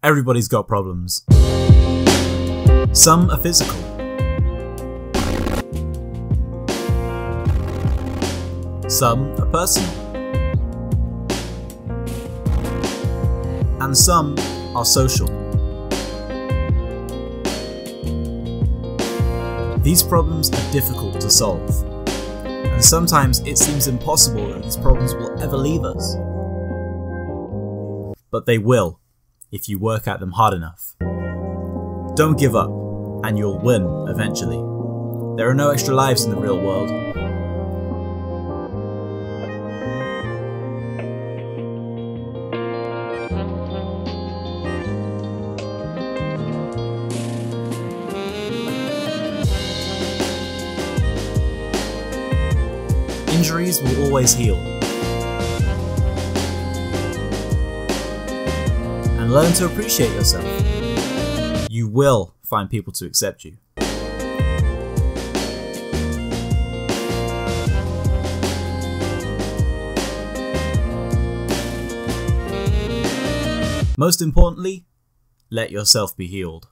Everybody's got problems. Some are physical. Some are personal. And some are social. These problems are difficult to solve, and sometimes it seems impossible that these problems will ever leave us. But they will, if you work at them hard enough. Don't give up, and you'll win eventually. There are no extra lives in the real world. Injuries will always heal. And learn to appreciate yourself. You will find people to accept you. Most importantly, let yourself be healed.